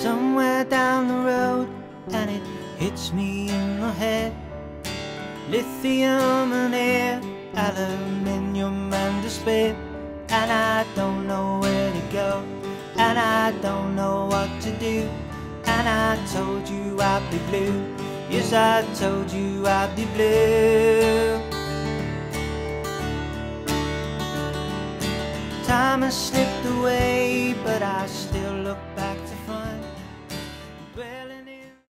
somewhere down the road and it hits me in the head. Lithium and air, aluminium and despair. And I don't know where to go, and I don't know what to do. And I told you I'd be blue, yes, I told you I'd be blue. Time has slipped away, but I still look back.